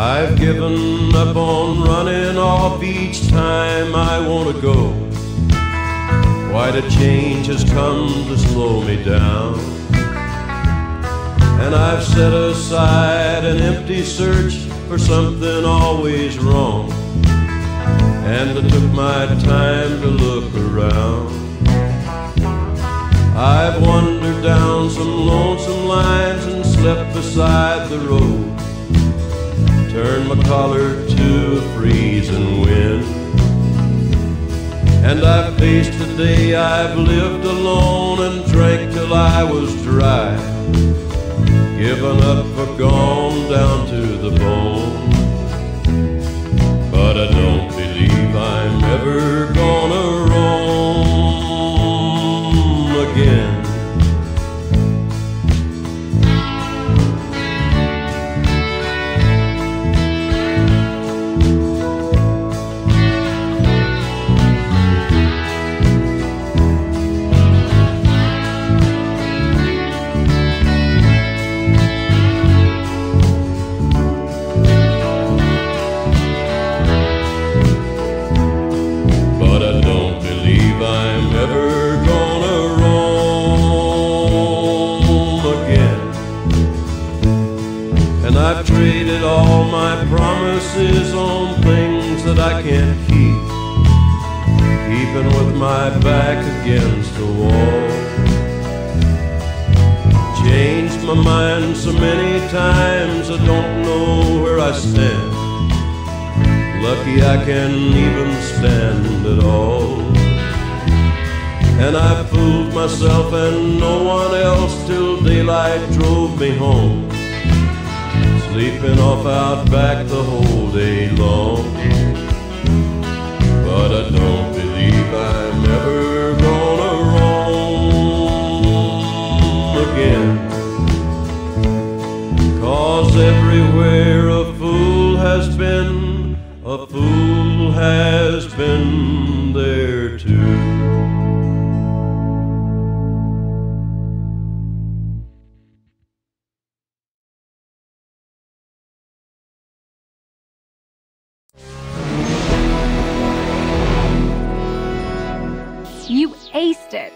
I've given up on running off each time I want to go. Quite a change has come to slow me down. And I've set aside an empty search for something always wrong. And I took my time to look around. I've wandered down some lonesome lines and slept beside the road. Turned my collar to a freezing wind. And I've faced the day I've lived alone and drank till I was dry. Given up for gone down to the bone. I've traded all my promises on things that I can't keep. Even with my back against the wall. Changed my mind so many times I don't know where I stand. Lucky I can even stand at all. And I fooled myself and no one else till daylight drove me home. Sleeping off out back the whole day long. But I don't believe I'm ever gonna roam again. Cause everywhere a fool has been, a fool has been there too. taste it.